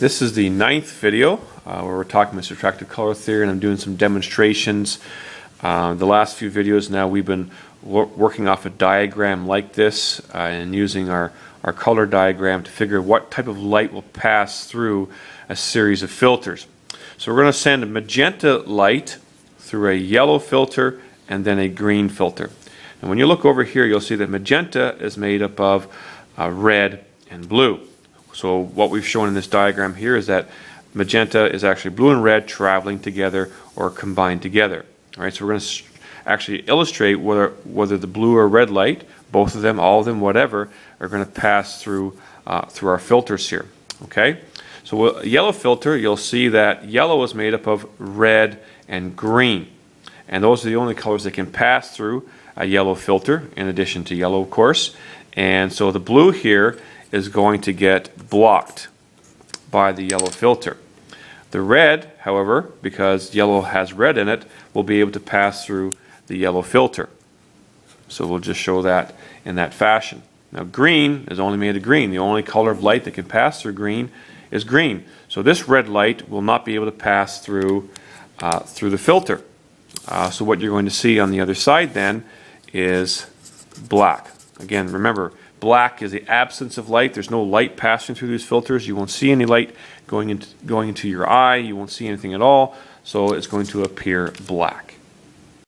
This is the ninth video uh, where we're talking about subtractive color theory and I'm doing some demonstrations. Uh, the last few videos now we've been wor working off a diagram like this uh, and using our, our color diagram to figure out what type of light will pass through a series of filters. So we're going to send a magenta light through a yellow filter and then a green filter. And when you look over here you'll see that magenta is made up of uh, red and blue. So what we've shown in this diagram here is that magenta is actually blue and red traveling together or combined together. All right, so we're going to actually illustrate whether whether the blue or red light, both of them, all of them, whatever, are going to pass through uh, through our filters here. Okay, so a yellow filter, you'll see that yellow is made up of red and green, and those are the only colors that can pass through a yellow filter, in addition to yellow, of course. And so the blue here is going to get blocked by the yellow filter. The red, however, because yellow has red in it, will be able to pass through the yellow filter. So we'll just show that in that fashion. Now green is only made of green. The only color of light that can pass through green is green. So this red light will not be able to pass through uh, through the filter. Uh, so what you're going to see on the other side then is black. Again, remember, Black is the absence of light. There's no light passing through these filters. You won't see any light going into, going into your eye. You won't see anything at all. So it's going to appear black.